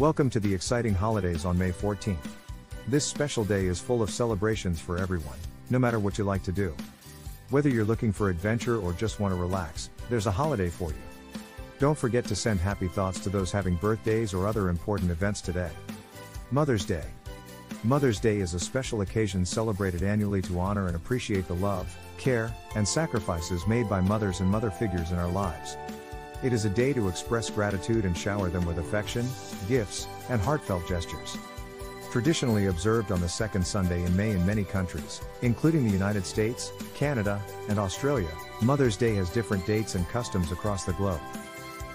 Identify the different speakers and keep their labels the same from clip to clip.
Speaker 1: Welcome to the exciting holidays on May 14th. This special day is full of celebrations for everyone, no matter what you like to do. Whether you're looking for adventure or just want to relax, there's a holiday for you. Don't forget to send happy thoughts to those having birthdays or other important events today. Mother's Day. Mother's Day is a special occasion celebrated annually to honor and appreciate the love, care, and sacrifices made by mothers and mother figures in our lives. It is a day to express gratitude and shower them with affection, gifts, and heartfelt gestures. Traditionally observed on the second Sunday in May in many countries, including the United States, Canada, and Australia, Mother's Day has different dates and customs across the globe.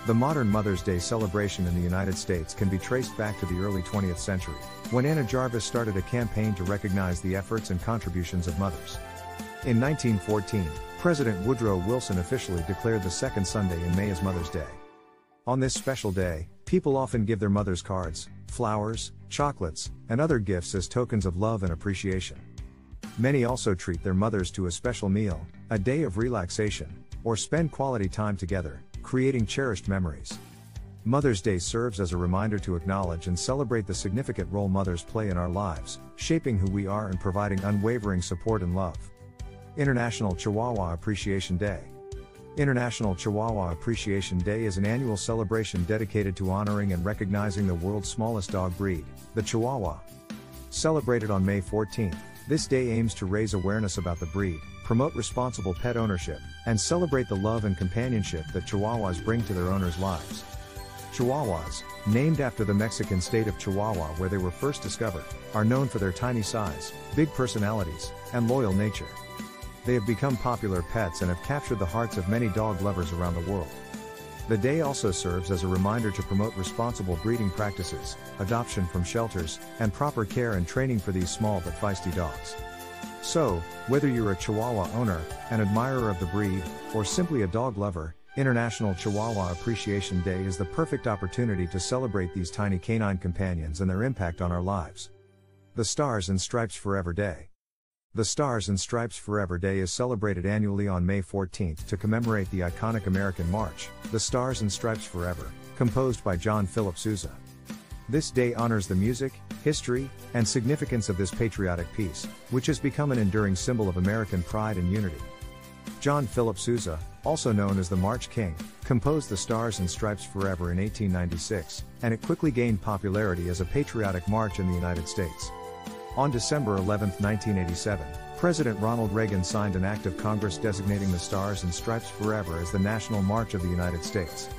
Speaker 1: The modern Mother's Day celebration in the United States can be traced back to the early 20th century, when Anna Jarvis started a campaign to recognize the efforts and contributions of mothers. In 1914, President Woodrow Wilson officially declared the second Sunday in May as Mother's Day. On this special day, people often give their mothers cards, flowers, chocolates, and other gifts as tokens of love and appreciation. Many also treat their mothers to a special meal, a day of relaxation, or spend quality time together, creating cherished memories. Mother's Day serves as a reminder to acknowledge and celebrate the significant role mothers play in our lives, shaping who we are and providing unwavering support and love. International Chihuahua Appreciation Day. International Chihuahua Appreciation Day is an annual celebration dedicated to honoring and recognizing the world's smallest dog breed, the Chihuahua. Celebrated on May 14th, this day aims to raise awareness about the breed, promote responsible pet ownership, and celebrate the love and companionship that Chihuahuas bring to their owners' lives. Chihuahuas, named after the Mexican state of Chihuahua where they were first discovered, are known for their tiny size, big personalities, and loyal nature. They have become popular pets and have captured the hearts of many dog lovers around the world. The day also serves as a reminder to promote responsible breeding practices, adoption from shelters, and proper care and training for these small but feisty dogs. So, whether you're a Chihuahua owner, an admirer of the breed, or simply a dog lover, International Chihuahua Appreciation Day is the perfect opportunity to celebrate these tiny canine companions and their impact on our lives. The Stars and Stripes Forever Day. The Stars and Stripes Forever Day is celebrated annually on May 14th to commemorate the iconic American march, The Stars and Stripes Forever, composed by John Philip Sousa. This day honors the music, history, and significance of this patriotic piece, which has become an enduring symbol of American pride and unity. John Philip Sousa, also known as the March King, composed The Stars and Stripes Forever in 1896, and it quickly gained popularity as a patriotic march in the United States. On December 11, 1987, President Ronald Reagan signed an act of Congress designating the Stars and Stripes Forever as the National March of the United States.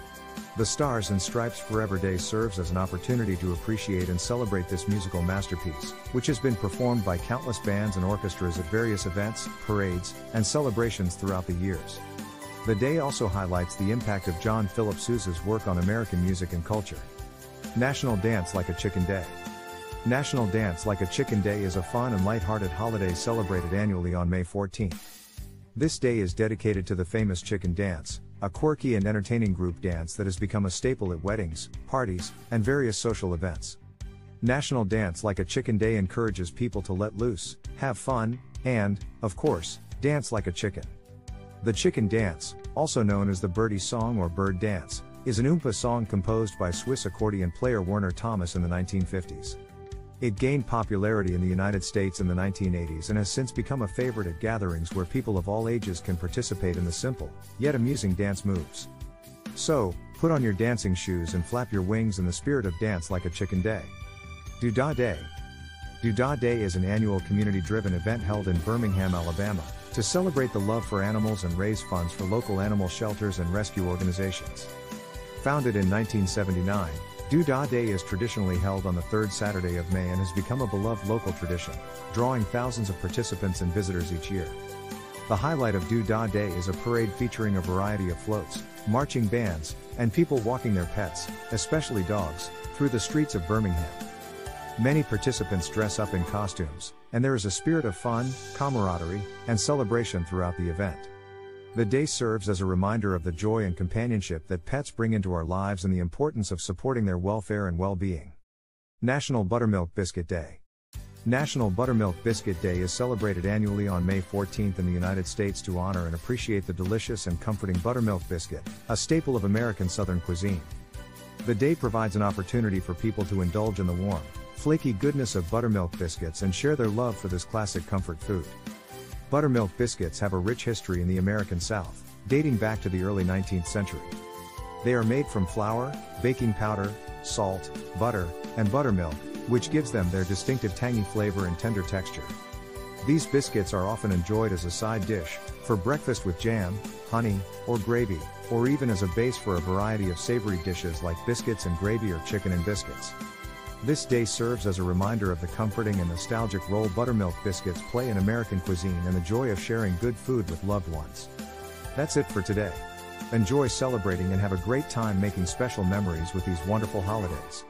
Speaker 1: The Stars and Stripes Forever Day serves as an opportunity to appreciate and celebrate this musical masterpiece, which has been performed by countless bands and orchestras at various events, parades, and celebrations throughout the years. The day also highlights the impact of John Philip Sousa's work on American music and culture. National Dance Like a Chicken Day. National Dance Like a Chicken Day is a fun and light-hearted holiday celebrated annually on May 14. This day is dedicated to the famous Chicken Dance, a quirky and entertaining group dance that has become a staple at weddings, parties, and various social events. National Dance Like a Chicken Day encourages people to let loose, have fun, and, of course, dance like a chicken. The Chicken Dance, also known as the Birdie Song or Bird Dance, is an oom-pah song composed by Swiss accordion player Werner Thomas in the 1950s. It gained popularity in the United States in the 1980s and has since become a favorite at gatherings where people of all ages can participate in the simple, yet amusing dance moves. So, put on your dancing shoes and flap your wings in the spirit of dance like a chicken day. Do Dah Day. Do Dah Day is an annual community-driven event held in Birmingham, Alabama, to celebrate the love for animals and raise funds for local animal shelters and rescue organizations. Founded in 1979, Do Dah Day is traditionally held on the third Saturday of May and has become a beloved local tradition, drawing thousands of participants and visitors each year. The highlight of Do Dah Day is a parade featuring a variety of floats, marching bands, and people walking their pets, especially dogs, through the streets of Birmingham. Many participants dress up in costumes, and there is a spirit of fun, camaraderie, and celebration throughout the event. The day serves as a reminder of the joy and companionship that pets bring into our lives and the importance of supporting their welfare and well being. National Buttermilk Biscuit Day. National Buttermilk Biscuit Day is celebrated annually on May 14th in the United States to honor and appreciate the delicious and comforting buttermilk biscuit, a staple of American Southern cuisine. The day provides an opportunity for people to indulge in the warm, flaky goodness of buttermilk biscuits and share their love for this classic comfort food. Buttermilk biscuits have a rich history in the American South, dating back to the early 19th century. They are made from flour, baking powder, salt, butter, and buttermilk, which gives them their distinctive tangy flavor and tender texture. These biscuits are often enjoyed as a side dish, for breakfast with jam, honey, or gravy, or even as a base for a variety of savory dishes like biscuits and gravy or chicken and biscuits. This day serves as a reminder of the comforting and nostalgic role buttermilk biscuits play in American cuisine and the joy of sharing good food with loved ones. That's it for today. Enjoy celebrating and have a great time making special memories with these wonderful holidays.